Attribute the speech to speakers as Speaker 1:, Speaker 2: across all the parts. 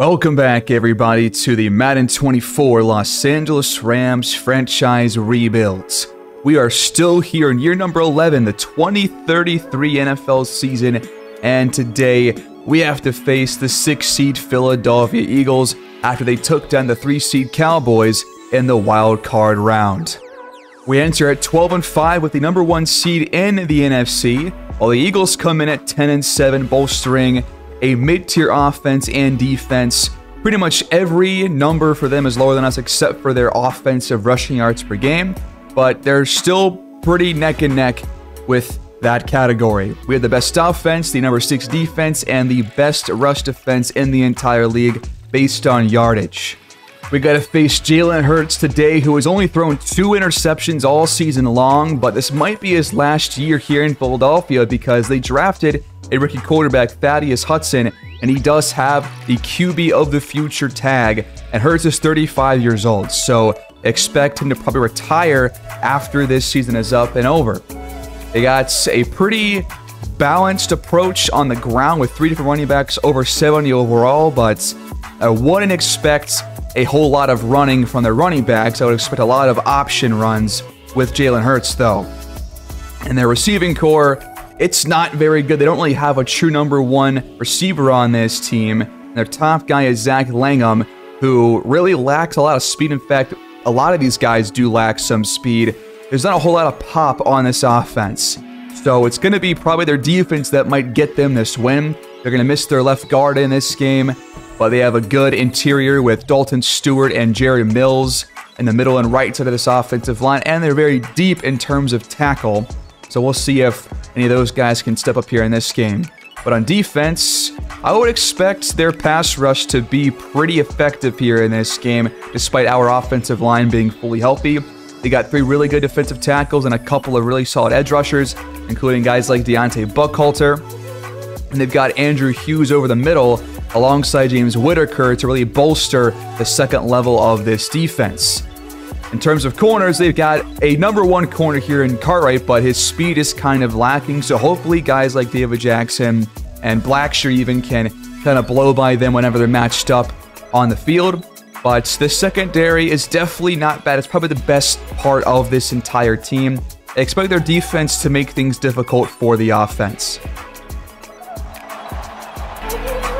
Speaker 1: Welcome back, everybody, to the Madden 24 Los Angeles Rams franchise rebuilds. We are still here in year number 11, the 2033 NFL season, and today we have to face the 6 seed Philadelphia Eagles after they took down the 3 seed Cowboys in the wild card round. We enter at 12 and 5 with the number 1 seed in the NFC, while the Eagles come in at 10 and 7, bolstering a mid-tier offense and defense. Pretty much every number for them is lower than us except for their offensive rushing yards per game, but they're still pretty neck and neck with that category. We have the best offense, the number 6 defense, and the best rush defense in the entire league based on yardage. We got to face Jalen Hurts today, who has only thrown two interceptions all season long, but this might be his last year here in Philadelphia because they drafted a rookie quarterback, Thaddeus Hudson, and he does have the QB of the future tag, and Hurts is 35 years old, so expect him to probably retire after this season is up and over. They got a pretty balanced approach on the ground with three different running backs, over 70 overall, but I wouldn't expect a whole lot of running from their running backs. I would expect a lot of option runs with Jalen Hurts, though. And their receiving corps it's not very good. They don't really have a true number one receiver on this team. Their top guy is Zach Langham, who really lacks a lot of speed. In fact, a lot of these guys do lack some speed. There's not a whole lot of pop on this offense. So it's going to be probably their defense that might get them this win. They're going to miss their left guard in this game, but they have a good interior with Dalton Stewart and Jerry Mills in the middle and right side of this offensive line, and they're very deep in terms of tackle. So we'll see if any of those guys can step up here in this game. But on defense, I would expect their pass rush to be pretty effective here in this game, despite our offensive line being fully healthy. They got three really good defensive tackles and a couple of really solid edge rushers, including guys like Deontay Buckhalter. And they've got Andrew Hughes over the middle alongside James Whitaker to really bolster the second level of this defense. In terms of corners, they've got a number one corner here in Cartwright, but his speed is kind of lacking. So hopefully guys like David Jackson and Blackshear even can kind of blow by them whenever they're matched up on the field. But the secondary is definitely not bad. It's probably the best part of this entire team. I expect their defense to make things difficult for the offense.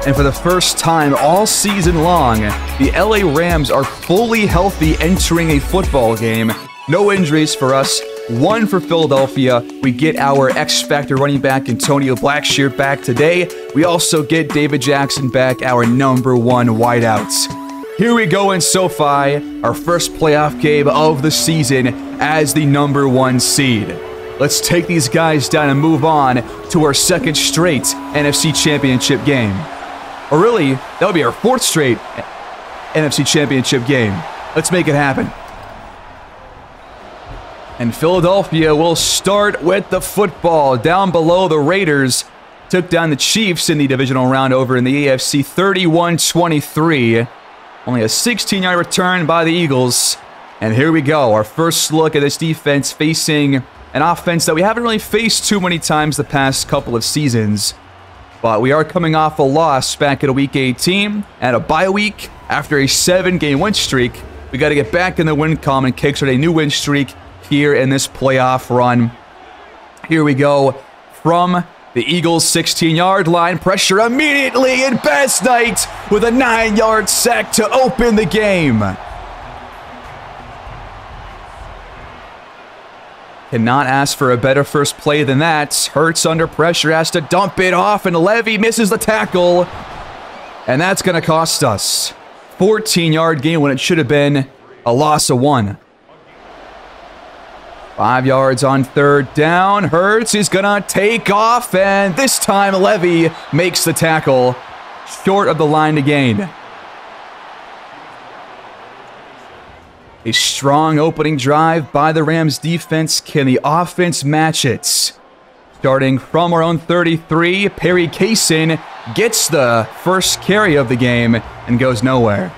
Speaker 1: And for the first time all season long, the LA Rams are fully healthy entering a football game. No injuries for us, one for Philadelphia. We get our X Factor running back Antonio Blackshear back today. We also get David Jackson back, our number one wideouts. Here we go in SoFi, our first playoff game of the season as the number one seed. Let's take these guys down and move on to our second straight NFC Championship game. Or really, that would be our fourth straight NFC Championship game. Let's make it happen. And Philadelphia will start with the football. Down below, the Raiders took down the Chiefs in the divisional round over in the AFC 31-23. Only a 16-yard return by the Eagles. And here we go, our first look at this defense facing an offense that we haven't really faced too many times the past couple of seasons. But we are coming off a loss back at a Week 18 and a bye week after a seven-game win streak. We got to get back in the win column and kickstart a new win streak here in this playoff run. Here we go from the Eagles' 16-yard line. Pressure immediately in Basnight with a nine-yard sack to open the game. Cannot ask for a better first play than that. Hurts under pressure, has to dump it off, and Levy misses the tackle. And that's going to cost us. 14-yard gain when it should have been a loss of one. Five yards on third down. Hurts is going to take off, and this time Levy makes the tackle short of the line to gain. A strong opening drive by the Rams defense. Can the offense match it? Starting from our own 33, Perry Kaysen gets the first carry of the game and goes nowhere.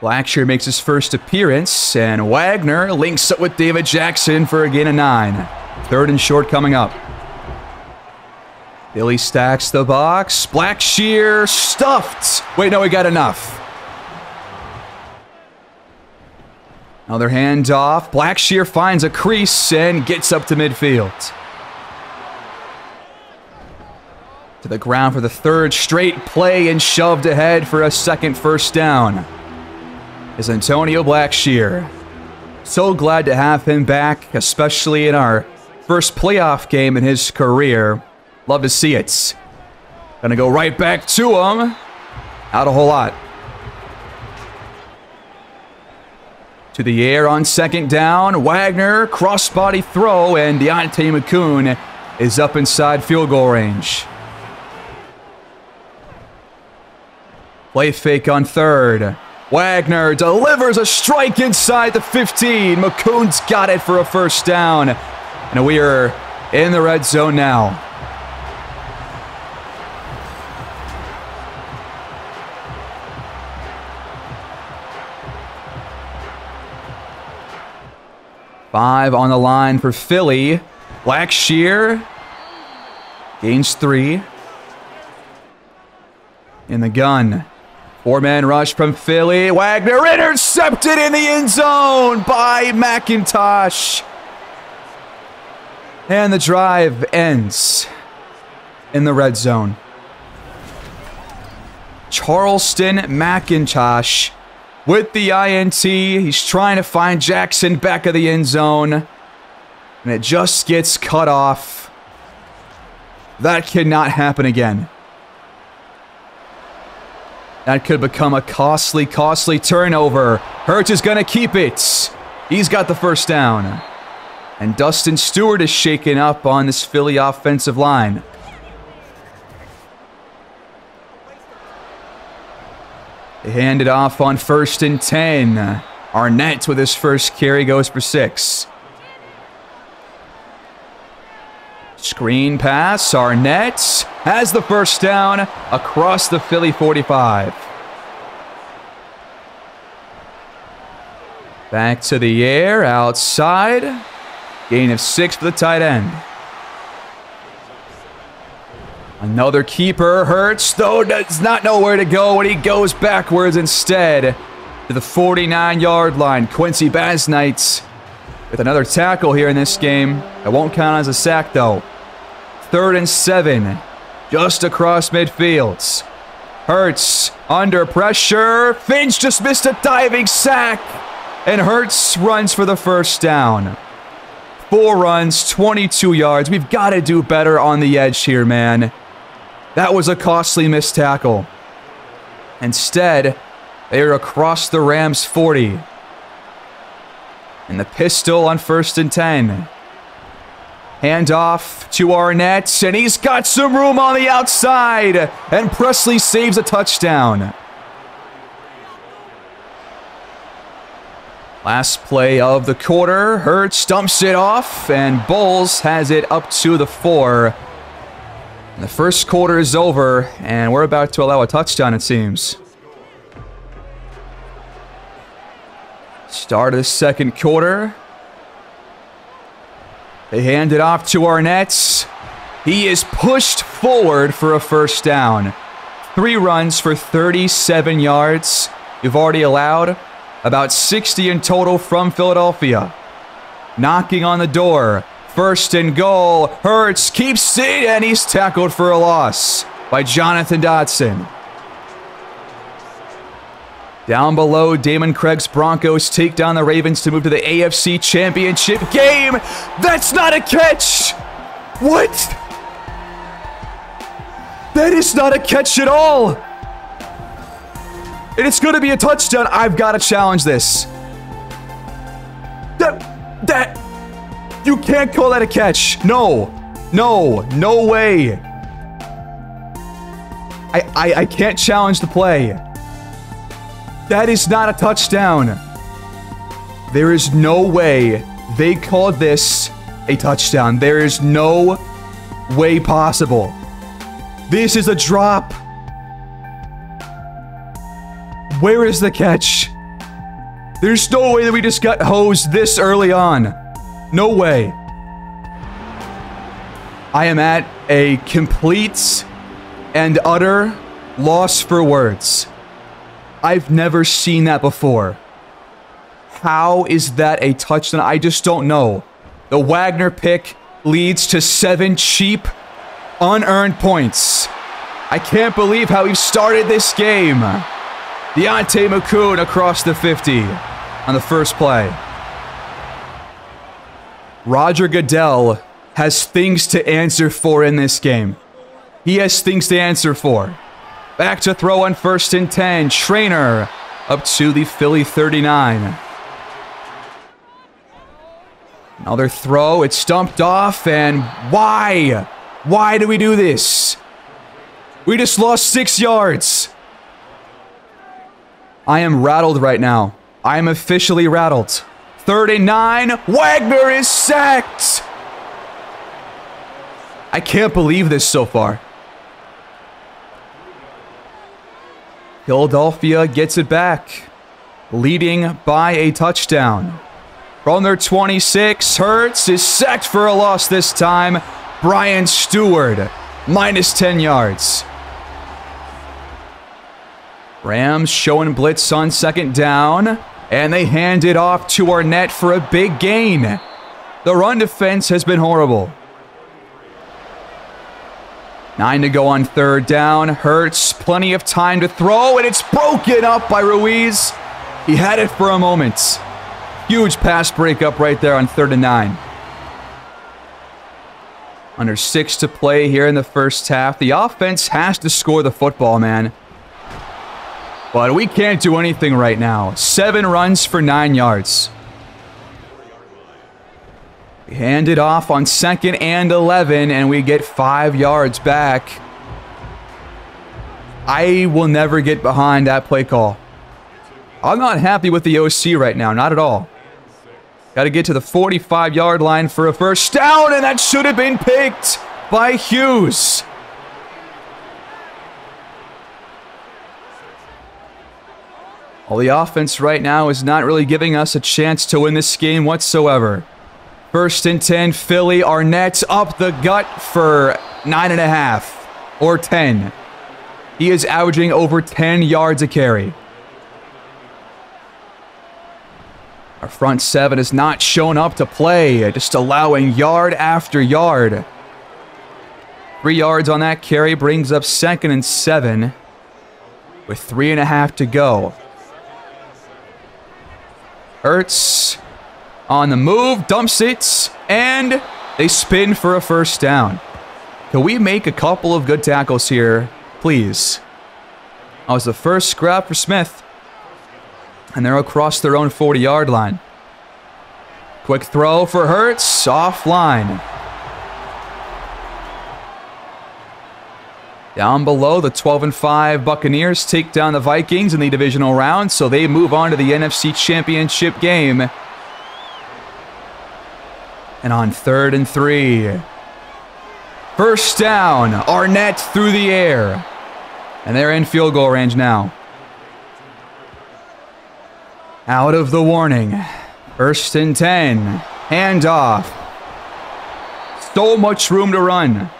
Speaker 1: Blackshear makes his first appearance, and Wagner links up with David Jackson for a gain of nine. Third and short coming up. Philly stacks the box. Blackshear stuffed. Wait, no, we got enough. Another handoff. Blackshear finds a crease and gets up to midfield. To the ground for the third straight play and shoved ahead for a second first down. Is Antonio Blackshear. So glad to have him back, especially in our first playoff game in his career. Love to see it. Gonna go right back to him. Out a whole lot. To the air on second down. Wagner, crossbody throw, and Deontay McCoon is up inside field goal range. Play fake on third. Wagner delivers a strike inside the 15. McCoon's got it for a first down. And we are in the red zone now. Five on the line for Philly. Black Blackshear gains three. In the gun. Four-man rush from Philly. Wagner intercepted in the end zone by McIntosh. And the drive ends in the red zone. Charleston McIntosh with the INT. He's trying to find Jackson back of the end zone. And it just gets cut off. That cannot happen again. That could become a costly, costly turnover. Hurts is going to keep it. He's got the first down. And Dustin Stewart is shaken up on this Philly offensive line. They hand it off on first and 10. Arnett with his first carry goes for six. Screen pass. Arnett has the first down across the Philly 45. Back to the air, outside. Gain of six for the tight end. Another keeper. Hurts, though, does not know where to go, and he goes backwards instead to the 49-yard line. Quincy Basnights with another tackle here in this game. It won't count as a sack, though. Third and seven, just across midfield. Hurts under pressure. Finch just missed a diving sack, and Hurts runs for the first down. Four runs, 22 yards. We've got to do better on the edge here, man. That was a costly missed tackle. Instead, they are across the Rams 40. And the pistol on first and 10. Hand off to Arnett, and he's got some room on the outside. And Presley saves a touchdown. Last play of the quarter. Hurts dumps it off, and Bolles has it up to the four. The first quarter is over, and we're about to allow a touchdown, it seems. Start of the second quarter. They hand it off to Arnett. He is pushed forward for a first down. Three runs for 37 yards. You've already allowed about 60 in total from Philadelphia. Knocking on the door. First and goal. Hurts keeps it, and he's tackled for a loss by Jonathan Dotson. Down below, Damon Craig's Broncos take down the Ravens to move to the AFC Championship game. That's not a catch. What? That is not a catch at all. And it's going to be a touchdown. I've got to challenge this. That, that, you can't call that a catch. No. No. No way. I, I, I can't challenge the play. That is not a touchdown. There is no way they called this a touchdown. There is no way possible. This is a drop. Where is the catch? There's no way that we just got hosed this early on. No way. I am at a complete and utter loss for words. I've never seen that before. How is that a touchdown? I just don't know. The Wagner pick leads to seven cheap, unearned points. I can't believe how we've started this game. Deontay McCoon across the 50 on the first play. Roger Goodell has things to answer for in this game. He has things to answer for. Back to throw on first and 10. Trainer up to the Philly 39. Another throw. It's stumped off. And why? Why do we do this? We just lost six yards. I am rattled right now. I am officially rattled. 39. Wagner is sacked. I can't believe this so far. Philadelphia gets it back, leading by a touchdown. From their 26, Hurts is sacked for a loss this time. Brian Stewart, minus 10 yards. Rams showing blitz on second down, and they hand it off to Arnett for a big gain. The run defense has been horrible. Nine to go on third down. Hurts, plenty of time to throw, and it's broken up by Ruiz. He had it for a moment. Huge pass breakup right there on third and nine. Under six to play here in the first half. The offense has to score the football, man. But we can't do anything right now. Seven runs for nine yards. We hand it off on second and 11, and we get five yards back. I will never get behind that play call. I'm not happy with the OC right now, not at all. Got to get to the 45 yard line for a first down, and that should have been picked by Hughes. Well, the offense right now is not really giving us a chance to win this game whatsoever. First and 10, Philly. Arnett up the gut for 9.5 or 10. He is averaging over 10 yards a carry. Our front seven has not shown up to play, just allowing yard after yard. Three yards on that carry brings up second and seven with three and a half to go. Hurts on the move, dumps it, and they spin for a first down. Can we make a couple of good tackles here, please? That was the first scrap for Smith and they're across their own 40 yard line. Quick throw for Hurts, offline. Down below, the 12 and 5 Buccaneers take down the Vikings in the divisional round, so they move on to the NFC Championship game. And on third and three, first down, Arnett through the air. And they're in field goal range now. Out of the warning. First and 10. Handoff. So much room to run.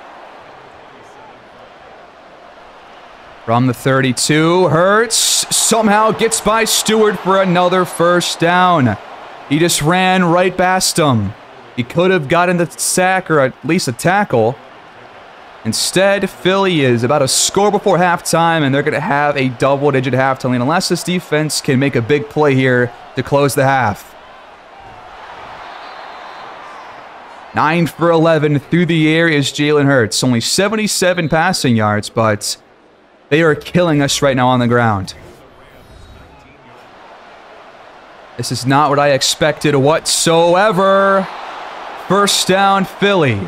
Speaker 1: From the 32, Hurts somehow gets by Stewart for another first down. He just ran right past him. He could have gotten the sack or at least a tackle. Instead, Philly is about a score before halftime, and they're going to have a double-digit halftime lead unless this defense can make a big play here to close the half. 9 for 11 through the air is Jalen Hurts. Only 77 passing yards, but they are killing us right now on the ground. This is not what I expected whatsoever. First down, Philly.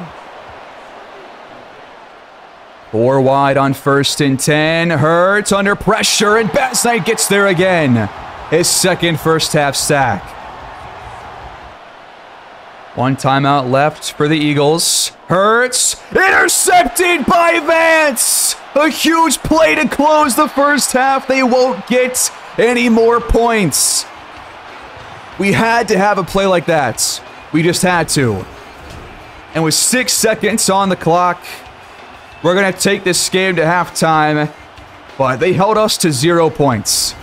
Speaker 1: Four wide on first and 10. Hurts under pressure, and Knight gets there again. His second first half sack. One timeout left for the Eagles. Hurts intercepted by Vance. A huge play to close the first half. They won't get any more points. We had to have a play like that. We just had to. And with six seconds on the clock, we're going to take this game to halftime. But they held us to zero points.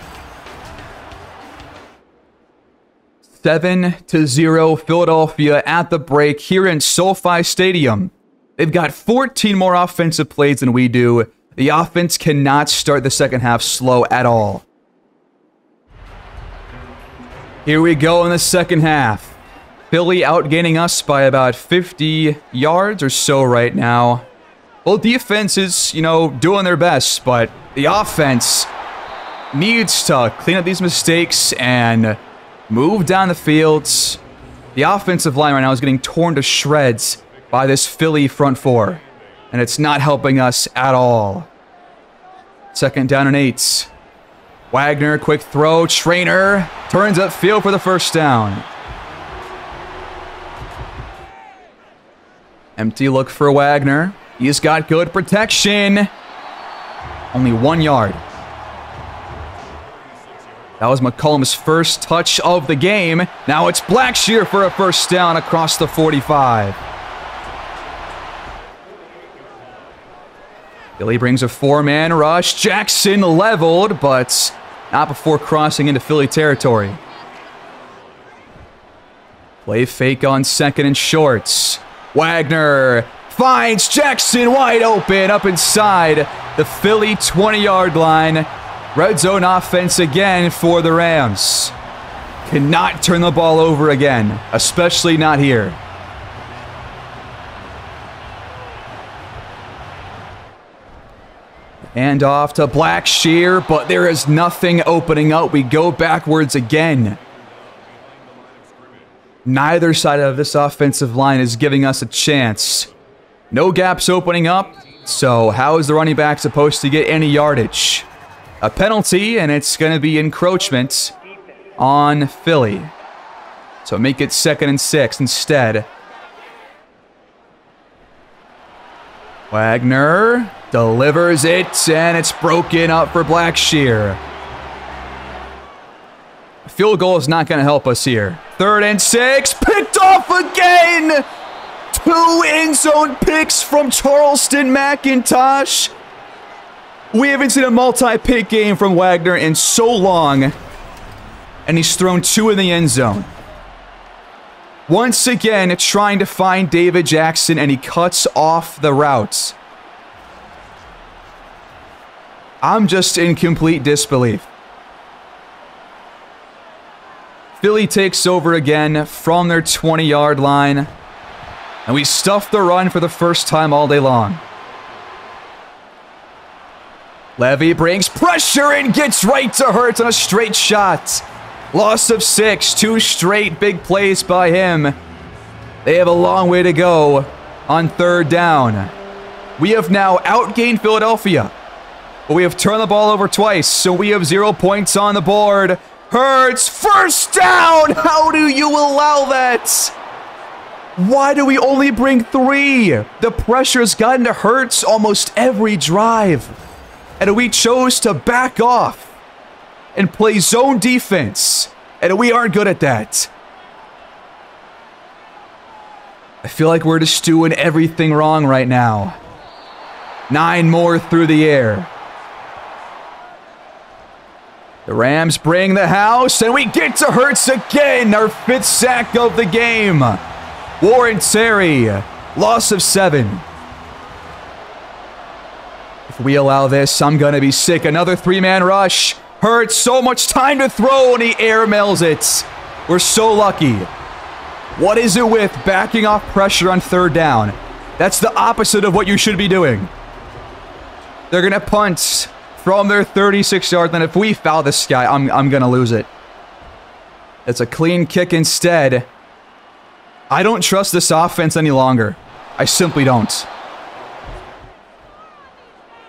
Speaker 1: 7 to 0 Philadelphia at the break here in SoFi Stadium. They've got 14 more offensive plays than we do. The offense cannot start the second half slow at all. Here we go in the second half. Philly outgaining us by about 50 yards or so right now. Well, defense is, you know, doing their best, but the offense needs to clean up these mistakes and move down the fields. The offensive line right now is getting torn to shreds by this Philly front four, and it's not helping us at all. Second down and eight. Wagner, quick throw. Trainer turns up field for the first down. Empty look for Wagner. He's got good protection. Only one yard. That was McCollum's first touch of the game. Now it's Blackshear for a first down across the 45. Philly brings a four-man rush. Jackson leveled, but not before crossing into Philly territory. Play fake on second and shorts. Wagner finds Jackson wide open up inside the Philly 20-yard line. Red zone offense again for the Rams. Cannot turn the ball over again, especially not here. And off to Black Blackshear, but there is nothing opening up. We go backwards again. Neither side of this offensive line is giving us a chance. No gaps opening up, so how is the running back supposed to get any yardage? a penalty, and it's going to be encroachment on Philly. So make it second and six instead. Wagner delivers it, and it's broken up for Blackshear. Field goal is not going to help us here. Third and six, picked off again! Two end zone picks from Charleston McIntosh. We haven't seen a multi-pick game from Wagner in so long. And he's thrown two in the end zone. Once again, trying to find David Jackson, and he cuts off the routes. I'm just in complete disbelief. Philly takes over again from their 20-yard line. And we stuff the run for the first time all day long. Levy brings pressure and gets right to Hurts on a straight shot. Loss of six, two straight big plays by him. They have a long way to go on third down. We have now outgained Philadelphia, we have turned the ball over twice, so we have zero points on the board. Hurts, first down! How do you allow that? Why do we only bring three? The pressure's gotten to Hurts almost every drive and we chose to back off and play zone defense, and we aren't good at that. I feel like we're just doing everything wrong right now. Nine more through the air. The Rams bring the house, and we get to Hurts again, our fifth sack of the game. Warren Terry, loss of seven. If we allow this, I'm going to be sick. Another three-man rush. Hurts so much time to throw, and he air mails it. We're so lucky. What is it with backing off pressure on third down? That's the opposite of what you should be doing. They're going to punt from their 36-yard line. If we foul this guy, I'm, I'm going to lose it. It's a clean kick instead. I don't trust this offense any longer. I simply don't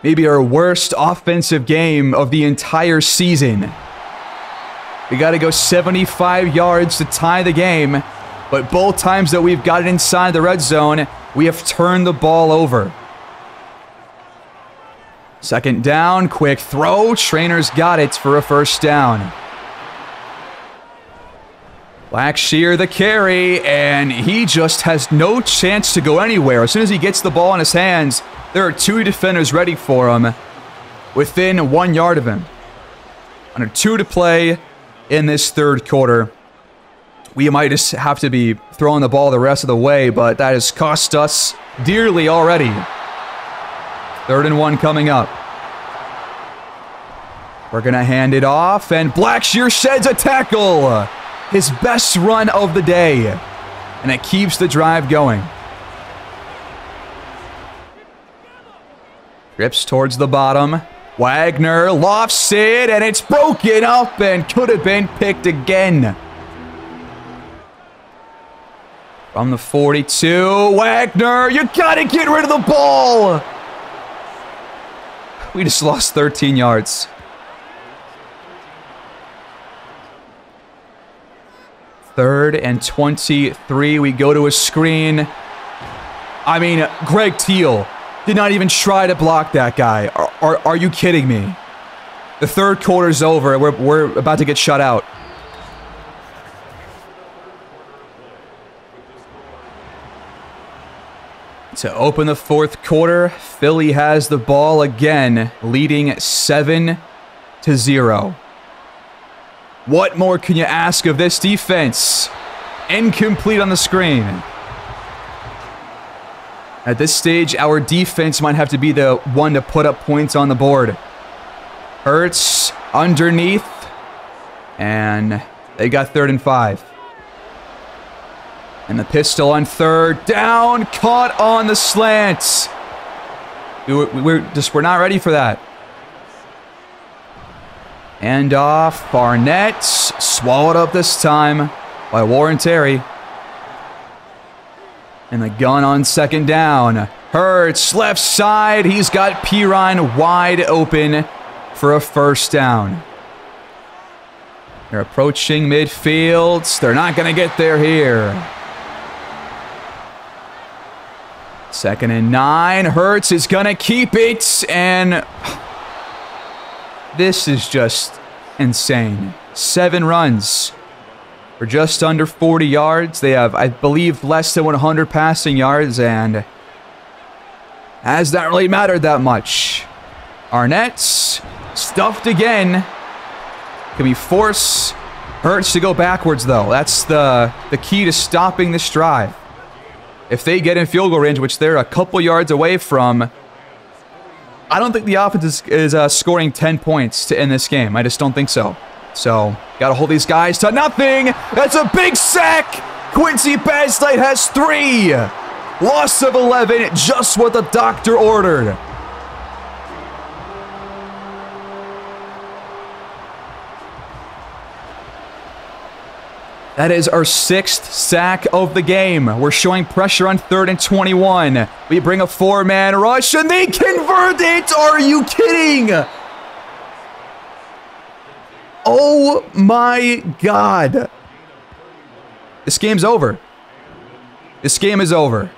Speaker 1: maybe our worst offensive game of the entire season. We got to go 75 yards to tie the game, but both times that we've got it inside the red zone, we have turned the ball over. Second down, quick throw. Trainer's got it for a first down. Blackshear the carry, and he just has no chance to go anywhere. As soon as he gets the ball in his hands, there are two defenders ready for him within one yard of him. Under two to play in this third quarter. We might just have to be throwing the ball the rest of the way, but that has cost us dearly already. Third and one coming up. We're going to hand it off, and Blackshear sheds a tackle. His best run of the day. And it keeps the drive going. Trips towards the bottom. Wagner lofts it, and it's broken up and could have been picked again. From the 42, Wagner, you gotta get rid of the ball! We just lost 13 yards. Third and 23, we go to a screen. I mean, Greg Teal did not even try to block that guy. Are, are, are you kidding me? The third quarter's over. We're, we're about to get shut out. To open the fourth quarter, Philly has the ball again, leading 7 to 0. What more can you ask of this defense? Incomplete on the screen. At this stage, our defense might have to be the one to put up points on the board. Hurts underneath. And they got third and five. And the pistol on third down, caught on the slants. We're just we're not ready for that. And off, Barnett swallowed up this time by Warren Terry. And the gun on second down. Hurts left side. He's got Perine wide open for a first down. They're approaching midfield. They're not going to get there here. Second and nine. Hurts is going to keep it. And this is just insane. Seven runs for just under 40 yards. They have, I believe, less than 100 passing yards, and has not really mattered that much. Arnett's stuffed again. Can we force Hurts to go backwards, though? That's the, the key to stopping this drive. If they get in field goal range, which they're a couple yards away from, I don't think the offense is, is uh, scoring 10 points to end this game. I just don't think so. So, got to hold these guys to nothing. That's a big sack. Quincy Basnight has three. Loss of 11, just what the doctor ordered. That is our sixth sack of the game. We're showing pressure on third and 21. We bring a four-man rush and they convert it. Are you kidding? Oh my god. This game's over. This game is over.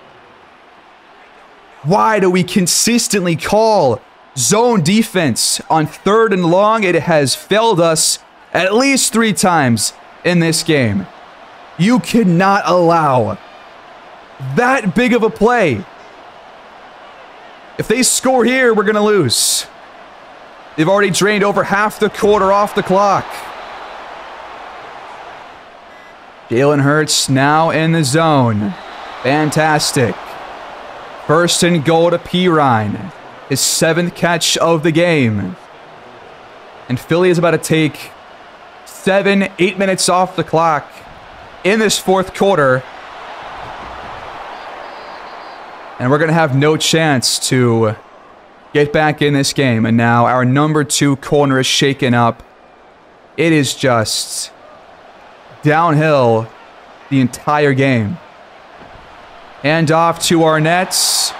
Speaker 1: Why do we consistently call zone defense on third and long? It has failed us at least three times in this game. You cannot allow that big of a play. If they score here, we're going to lose. They've already drained over half the quarter off the clock. Jalen Hurts now in the zone. Fantastic. First and goal to Perine. His seventh catch of the game. And Philly is about to take seven, eight minutes off the clock in this fourth quarter. And we're going to have no chance to get back in this game. And now our number two corner is shaken up. It is just downhill the entire game. And off to Arnett's.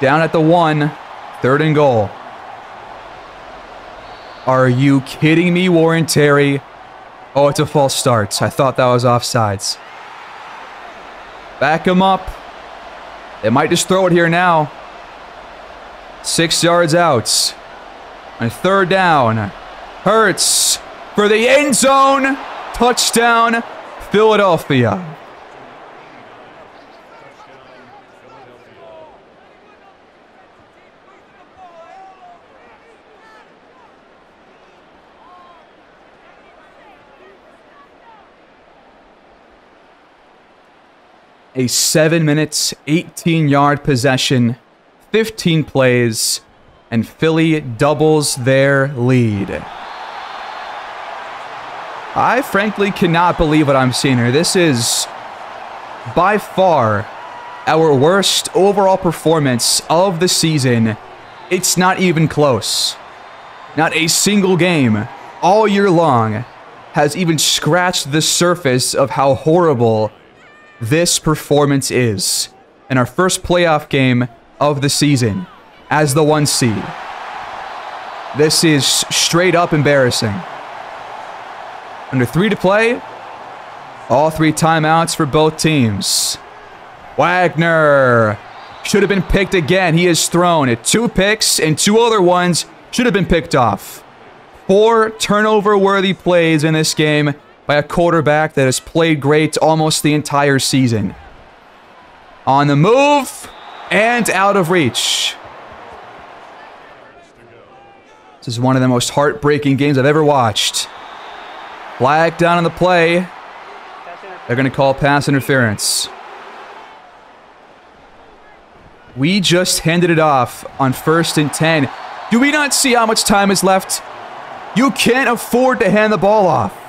Speaker 1: Down at the one, third and goal. Are you kidding me, Warren Terry? Oh, it's a false start. I thought that was offsides. Back him up. They might just throw it here now. Six yards out. And third down. Hurts for the end zone. Touchdown, Philadelphia. A 7 minutes, 18 yard possession, 15 plays, and Philly doubles their lead. I frankly cannot believe what I'm seeing here. This is by far our worst overall performance of the season. It's not even close. Not a single game all year long has even scratched the surface of how horrible this performance is in our first playoff game of the season as the one seed. This is straight up embarrassing. Under three to play. All three timeouts for both teams. Wagner should have been picked again. He is thrown at two picks and two other ones should have been picked off. Four turnover worthy plays in this game by a quarterback that has played great almost the entire season. On the move and out of reach. This is one of the most heartbreaking games I've ever watched. Flag down on the play. They're going to call pass interference. We just handed it off on first and 10. Do we not see how much time is left? You can't afford to hand the ball off.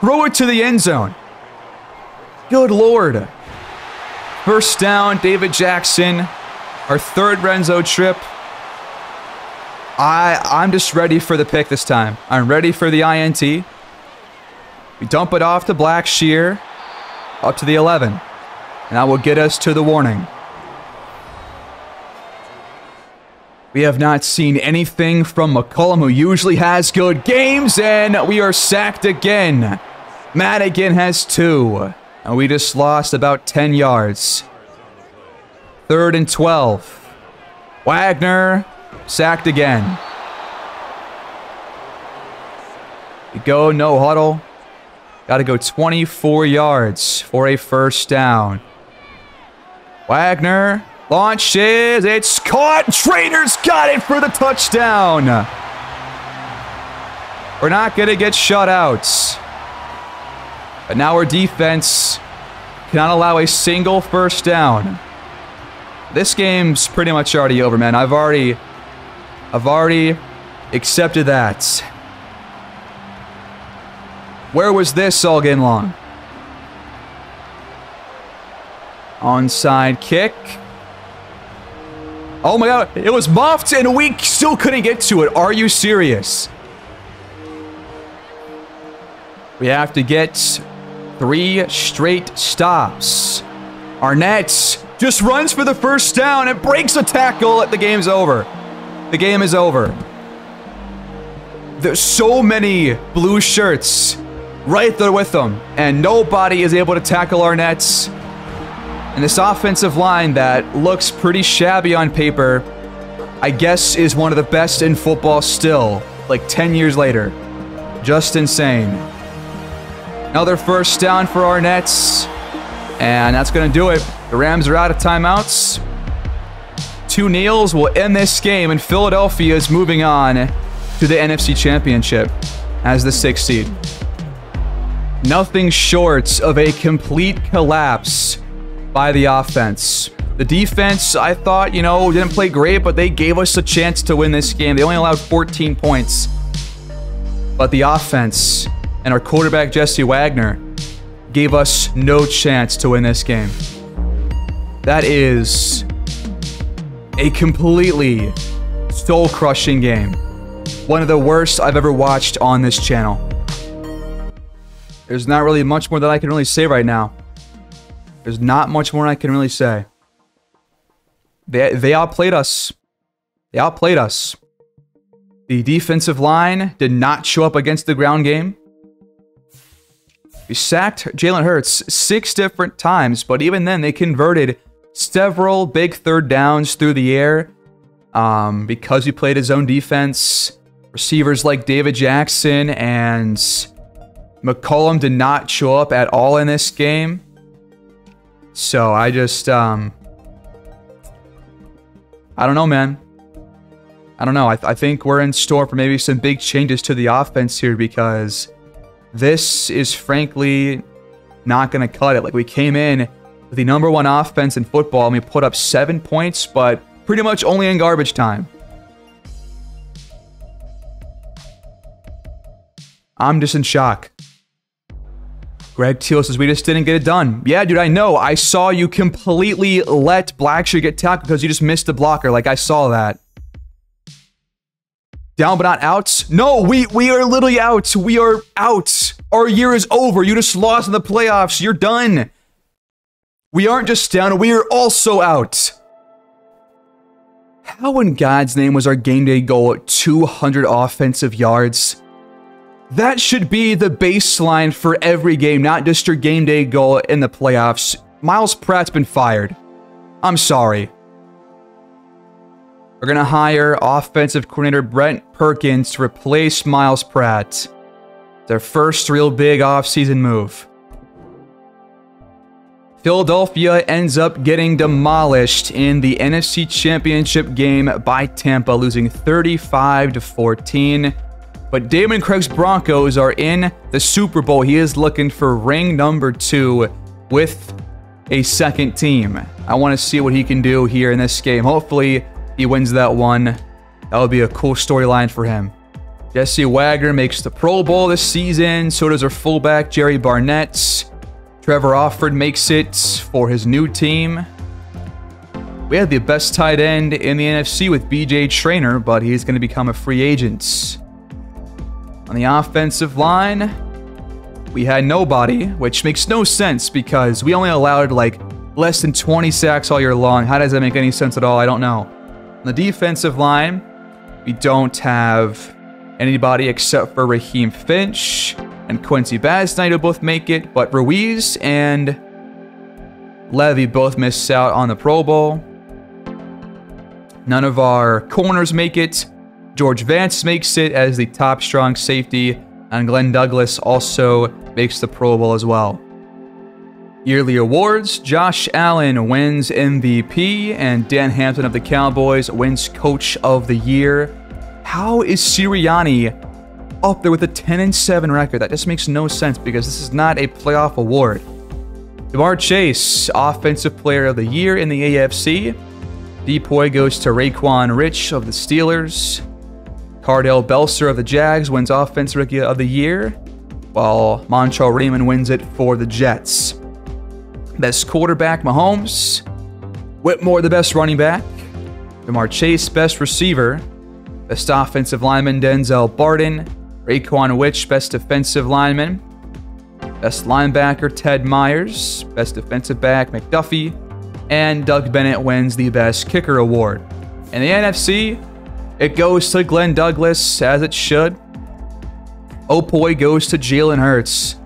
Speaker 1: Throw it to the end zone. Good lord. First down, David Jackson. Our third red zone trip. I, I'm just ready for the pick this time. I'm ready for the INT. We dump it off to Black Blackshear. Up to the 11. And that will get us to the warning. We have not seen anything from McCollum, who usually has good games, and we are sacked again. Madigan has two, and we just lost about 10 yards. Third and 12. Wagner sacked again. Go, no huddle. Got to go 24 yards for a first down. Wagner launches. It's caught. Trader's got it for the touchdown. We're not going to get shut out. But now our defense cannot allow a single first down. This game's pretty much already over, man. I've already... I've already accepted that. Where was this all game long? Onside kick. Oh my god, it was muffed and we still couldn't get to it. Are you serious? We have to get three straight stops. Arnett just runs for the first down and breaks a tackle. The game's over. The game is over. There's so many blue shirts right there with them, and nobody is able to tackle Arnett's. And this offensive line that looks pretty shabby on paper, I guess is one of the best in football still, like 10 years later. Just insane. Another first down for Arnett's. And that's going to do it. The Rams are out of timeouts. Two kneels will end this game, and Philadelphia is moving on to the NFC Championship as the sixth seed nothing short of a complete collapse by the offense. The defense, I thought, you know, didn't play great, but they gave us a chance to win this game. They only allowed 14 points. But the offense and our quarterback, Jesse Wagner, gave us no chance to win this game. That is a completely soul-crushing game. One of the worst I've ever watched on this channel. There's not really much more that I can really say right now. There's not much more I can really say. They, they outplayed us. They outplayed us. The defensive line did not show up against the ground game. We sacked Jalen Hurts six different times, but even then they converted several big third downs through the air um, because he played his own defense. Receivers like David Jackson and McCollum did not show up at all in this game. So I just, um, I don't know, man. I don't know. I, th I think we're in store for maybe some big changes to the offense here because this is frankly not going to cut it. Like we came in with the number one offense in football and we put up seven points, but pretty much only in garbage time. I'm just in shock. Greg Teal says, we just didn't get it done. Yeah, dude, I know. I saw you completely let Blackshear get tackled because you just missed the blocker. Like, I saw that. Down but not out? No, we, we are literally out. We are out. Our year is over. You just lost in the playoffs. You're done. We aren't just down, we are also out. How in God's name was our game day goal 200 offensive yards? That should be the baseline for every game, not just your game day goal in the playoffs. Miles Pratt's been fired. I'm sorry. We're going to hire offensive coordinator Brent Perkins to replace Miles Pratt. Their first real big offseason move. Philadelphia ends up getting demolished in the NFC Championship game by Tampa, losing 35 to 14. But Damon Craig's Broncos are in the Super Bowl. He is looking for ring number two with a second team. I want to see what he can do here in this game. Hopefully, he wins that one. That would be a cool storyline for him. Jesse Wagner makes the Pro Bowl this season. So does our fullback, Jerry Barnett. Trevor Alford makes it for his new team. We had the best tight end in the NFC with BJ Trainer, but he's going to become a free agent. On the offensive line, we had nobody, which makes no sense because we only allowed like less than 20 sacks all year long. How does that make any sense at all? I don't know. On the defensive line, we don't have anybody except for Raheem Finch and Quincy Basnight will both make it, but Ruiz and Levy both miss out on the Pro Bowl. None of our corners make it. George Vance makes it as the top strong safety, and Glenn Douglas also makes the Pro Bowl as well. Yearly awards Josh Allen wins MVP, and Dan Hampton of the Cowboys wins Coach of the Year. How is Sirianni up there with a 10 and 7 record. That just makes no sense because this is not a playoff award. Ja'Marr Chase, Offensive Player of the Year in the AFC. DPOY goes to Raekwon Rich of the Steelers. Cardale Belser of the Jags wins Offensive Rookie of the Year, while Montrell Raymond wins it for the Jets. Best quarterback, Mahomes. Whitmore, the best running back. Ja'Marr Chase, best receiver. Best offensive lineman, Denzel Barton. Raekwon Rich, Best Defensive Lineman. Best Linebacker, Ted Myers. Best Defensive Back, McDuffie. And Doug Bennett wins the Best Kicker Award. In the NFC, it goes to Glenn Douglas, as it should. OPOY goes to Jalen Hurts.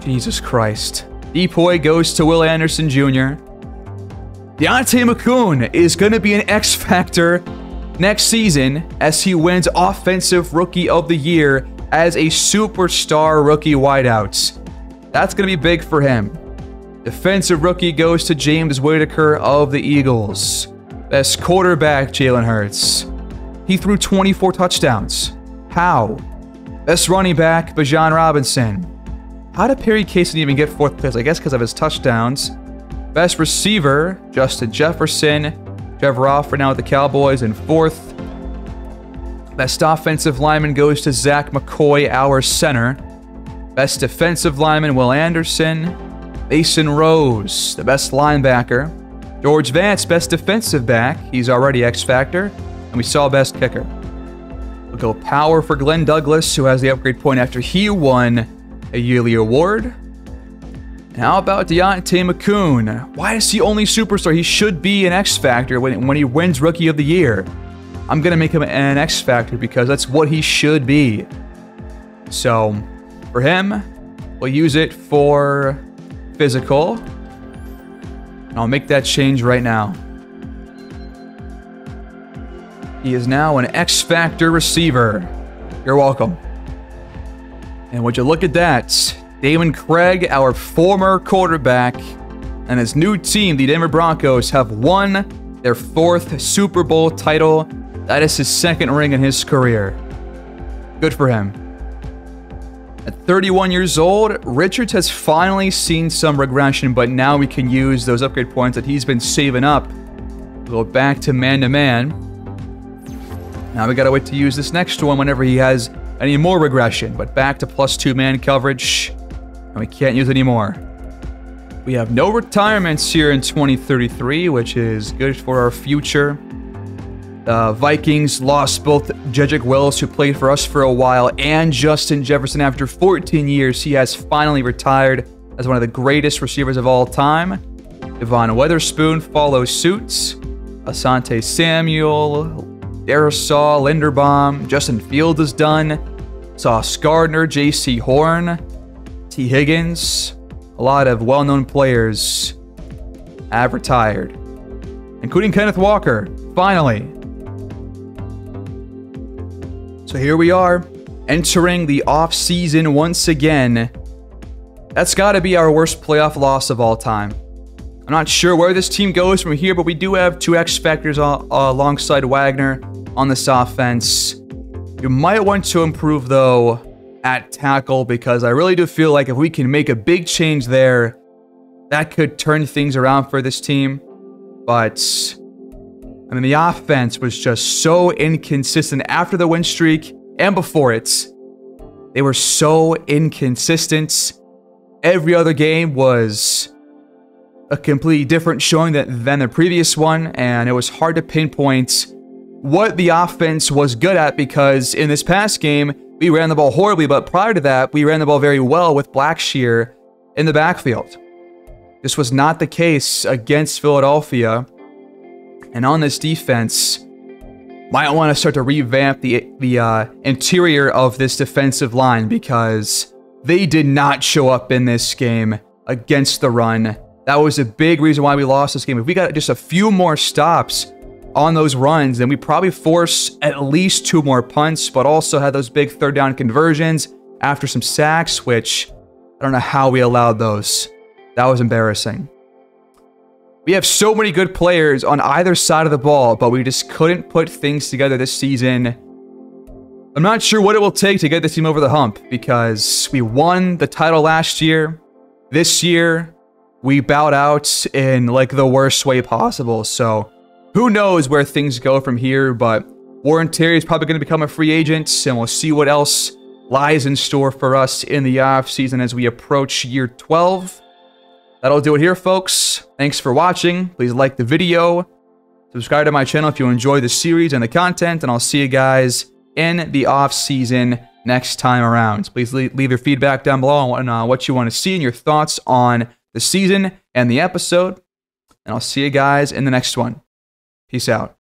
Speaker 1: Jesus Christ. DPOY goes to Will Anderson Jr. Deontay McCoon is going to be an X Factor next season as he wins Offensive Rookie of the Year as a superstar rookie wideouts. That's going to be big for him. Defensive rookie goes to James Whitaker of the Eagles. Best quarterback, Jalen Hurts. He threw 24 touchdowns. How? Best running back, Bijan Robinson. How did Perry Casey even get fourth place? I guess because of his touchdowns. Best receiver, Justin Jefferson. Jeff Trevor Alford now with the Cowboys in fourth. Best offensive lineman goes to Zach McCoy, our center. Best defensive lineman, Will Anderson. Mason Rose, the best linebacker. George Vance, best defensive back. He's already X Factor. And we saw best kicker. We'll go power for Glenn Douglas, who has the upgrade point after he won a yearly award. And how about Deontay McCoon? Why is he only superstar? He should be an X Factor when, when he wins Rookie of the Year. I'm going to make him an X Factor because that's what he should be. So, for him, we'll use it for physical. And I'll make that change right now. He is now an X Factor receiver. You're welcome. And would you look at that? Damon Craig, our former quarterback, and his new team, the Denver Broncos, have won their fourth Super Bowl title. That is his second ring in his career. Good for him. At 31 years old, Richards has finally seen some regression, but now we can use those upgrade points that he's been saving up. Go back to man-to-man. -man. Now we gotta wait to use this next one whenever he has any more regression, but back to plus two man coverage, and we can't use any more. We have no retirements here in 2033, which is good for our future. The Vikings lost both Jedrick Wills, who played for us for a while, and Justin Jefferson. After 14 years, he has finally retired as one of the greatest receivers of all time. Devon Witherspoon follows suits. Asante Samuel, Darrisaw, Linderbaum, Justin Fields is done. Sauce Gardner, Jaycee Horn, Tee Higgins. A lot of well-known players have retired, including Kenneth Walker, finally. So here we are, entering the off-season once again. That's got to be our worst playoff loss of all time. I'm not sure where this team goes from here, but we do have two X Factors uh, uh, alongside Wagner on this offense. You might want to improve, though, at tackle because I really do feel like if we can make a big change there, that could turn things around for this team. But, I mean, the offense was just so inconsistent after the win streak and before it. They were so inconsistent. Every other game was a completely different showing than, the previous one, and it was hard to pinpoint what the offense was good at because in this past game, we ran the ball horribly, but prior to that, we ran the ball very well with Blackshear in the backfield. This was not the case against Philadelphia. And on this defense, might want to start to revamp the the uh, interior of this defensive line because they did not show up in this game against the run. That was a big reason why we lost this game. If we got just a few more stops, on those runs, then we probably force at least two more punts, but also had those big third down conversions after some sacks, which I don't know how we allowed those. That was embarrassing. We have so many good players on either side of the ball, but we just couldn't put things together this season. I'm not sure what it will take to get this team over the hump because we won the title last year. This year, we bowed out in like the worst way possible. So who knows where things go from here, but Warren Terry is probably going to become a free agent, and we'll see what else lies in store for us in the off season as we approach year 12. That'll do it here, folks. Thanks for watching. Please like the video. Subscribe to my channel if you enjoy the series and the content, and I'll see you guys in the off season next time around. Please leave your feedback down below on uh, what you want to see and your thoughts on the season and the episode. And I'll see you guys in the next one. Peace out.